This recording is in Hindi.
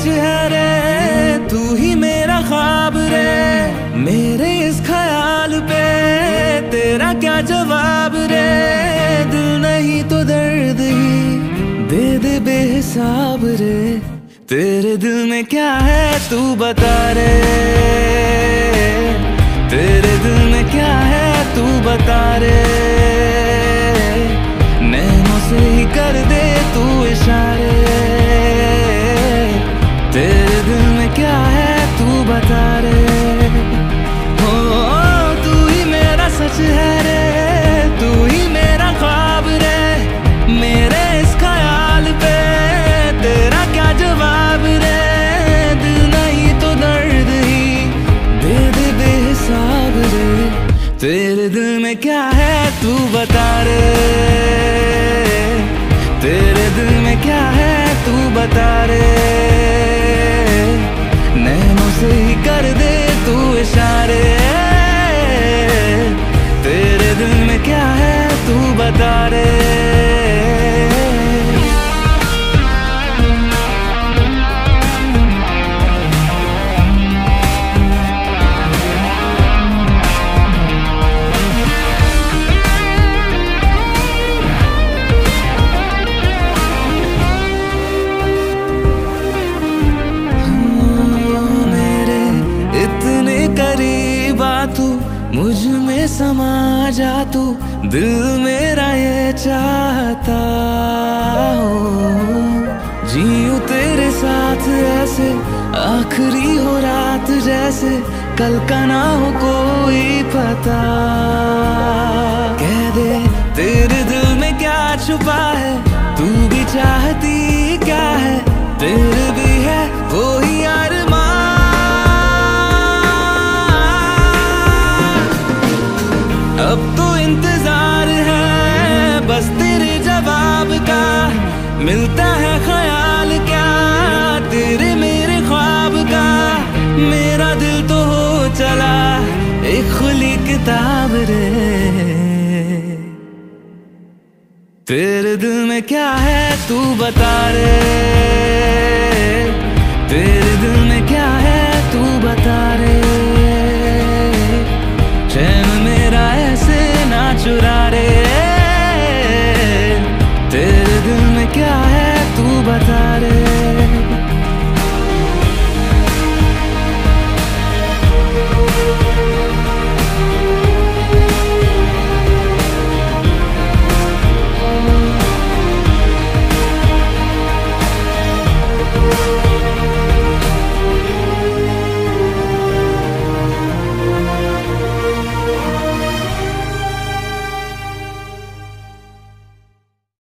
सच है रे तू ही मेरा ख्वाब रे। मेरे इस ख्याल पे तेरा क्या जवाब रे? दिल नहीं तो दर्द ही दे दे बेहिसाब रे। तेरे दिल में क्या है, तू बता रे। तेरे दिल में क्या है, तू बता रे। तू मुझमें समा जा तू, दिल मेरा ये चाहता हो। जीऊं तेरे साथ ऐसे, आखिरी हो रात जैसे, कल का ना हो कोई पता। कह दे, तेरे दिल में क्या छुपा है, तू भी चाहती क्या है? तेरे मिलता है ख्याल क्या तेरे मेरे ख्वाब का? मेरा दिल तो हो चला एक खुली किताब रे। तेरे दिल में क्या है तू बता रे?